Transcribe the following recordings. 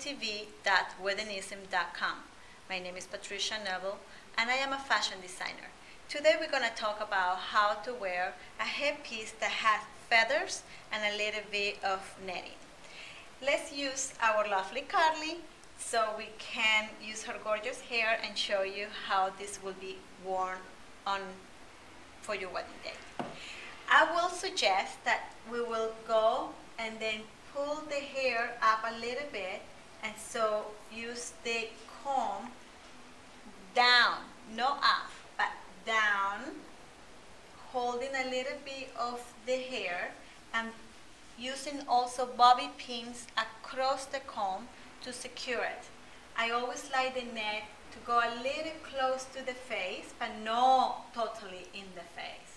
tv.weddingism.com. My name is Patricia Neville and I am a fashion designer. Today we're going to talk about how to wear a headpiece that has feathers and a little bit of netting. Let's use our lovely Carly so we can use her gorgeous hair and show you how this will be worn on for your wedding day. I will suggest that we will go and then hair up a little bit and so use the comb down, not up, but down, holding a little bit of the hair and using also bobby pins across the comb to secure it. I always like the neck to go a little close to the face, but not totally in the face.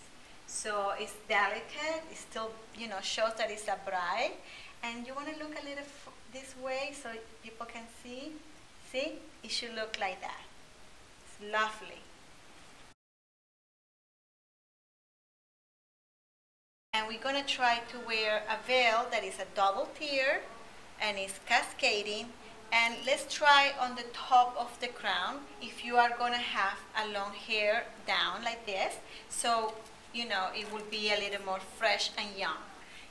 So it's delicate, it still, you know, shows that it's a bride. And you want to look a little this way so people can see. See? It should look like that. It's lovely. And we're going to try to wear a veil that is a double tier and is cascading and let's try on the top of the crown if you are going to have a long hair down like this so you know it will be a little more fresh and young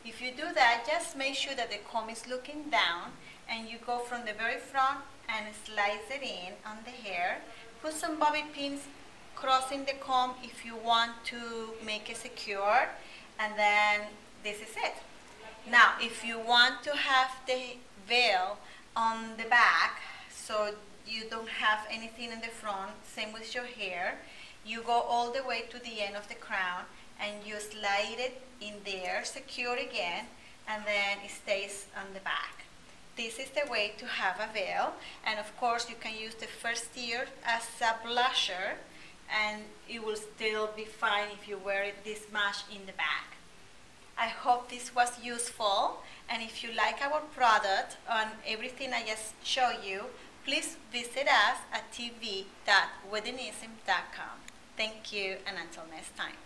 if you do that just make sure that the comb is looking down and you go from the very front and slice it in on the hair. Put some bobby pins crossing the comb if you want to make it secure and then this is it. Now if you want to have the veil on the back so you don't have anything in the front same with your hair you go all the way to the end of the crown and you slide it in there secure again and then it stays on the back this is the way to have a veil and of course you can use the first tier as a blusher and it will still be fine if you wear it this much in the back I hope this was useful and if you like our product and everything I just show you, please visit us at tv.weddingism.com. Thank you and until next time.